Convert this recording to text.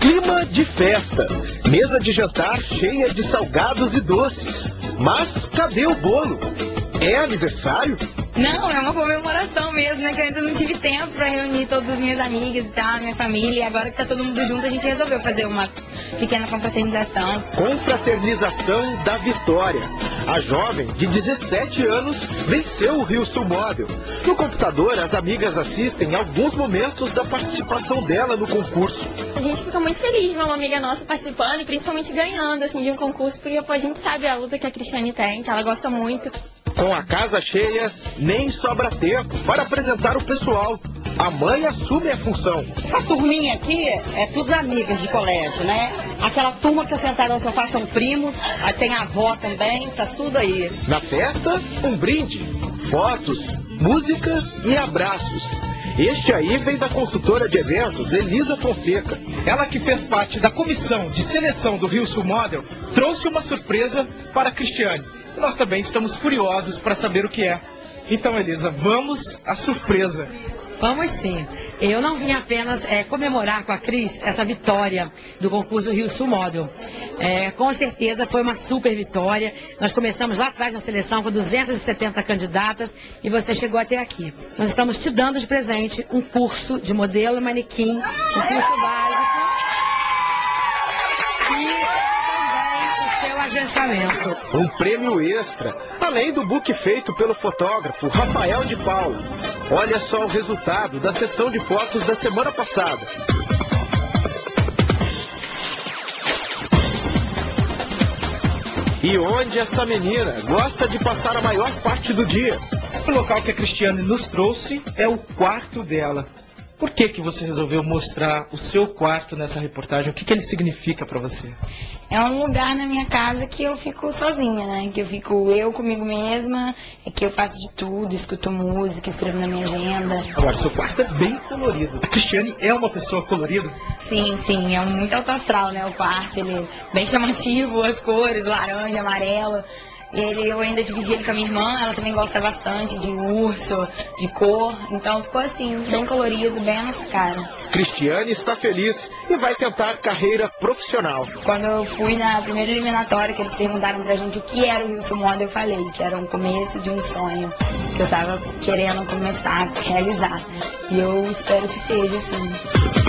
Clima de festa. Mesa de jantar cheia de salgados e doces. Mas cadê o bolo? É aniversário? Não, é uma comemoração mesmo, né? Que eu ainda não tive tempo pra reunir todas as minhas amigas e tal, minha família. E agora que tá todo mundo junto, a gente resolveu fazer uma pequena confraternização. Confraternização da Vitória. A jovem, de 17 anos, venceu o Rio Sul Móvel. No computador, as amigas assistem alguns momentos da participação dela no concurso. A gente fica muito feliz de uma amiga nossa participando e principalmente ganhando assim, de um concurso, porque pô, a gente sabe a luta que a Cristiane tem, que ela gosta muito. Com a casa cheia, nem sobra tempo para apresentar o pessoal. A mãe assume a função. Essa turminha aqui é tudo amigas de colégio, né? Aquela turma que sentada no sofá são primos, aí tem a avó também, tá tudo aí. Na festa, um brinde, fotos, música e abraços. Este aí vem da consultora de eventos Elisa Fonseca. Ela que fez parte da comissão de seleção do Rio Sul Model, trouxe uma surpresa para a Cristiane. Nós também estamos curiosos para saber o que é. Então, Elisa, vamos à surpresa. Vamos sim. Eu não vim apenas é, comemorar com a Cris essa vitória do concurso Rio Sul Model. É, com certeza foi uma super vitória. Nós começamos lá atrás na seleção com 270 candidatas e você chegou até aqui. Nós estamos te dando de presente um curso de modelo manequim, um curso básico. Também o seu agenciamento. Um prêmio extra, além do book feito pelo fotógrafo Rafael de Paula. Olha só o resultado da sessão de fotos da semana passada. E onde essa menina gosta de passar a maior parte do dia? O local que a Cristiane nos trouxe é o quarto dela. Por que, que você resolveu mostrar o seu quarto nessa reportagem? O que, que ele significa para você? É um lugar na minha casa que eu fico sozinha, né? Que eu fico eu comigo mesma, é que eu faço de tudo, escuto música, escrevo na minha agenda. Agora, seu quarto é bem colorido. A Cristiane é uma pessoa colorida? Sim, sim, é muito alto astral, né? O quarto, ele é bem chamativo, as cores, laranja, amarelo. Ele, eu ainda dividi ele com a minha irmã, ela também gosta bastante de urso, de cor, então ficou assim, bem colorido, bem a nossa cara. Cristiane está feliz e vai tentar carreira profissional. Quando eu fui na primeira eliminatória, que eles perguntaram pra gente o que era o Wilson Moda, eu falei que era um começo de um sonho, que eu tava querendo começar a realizar. E eu espero que seja assim.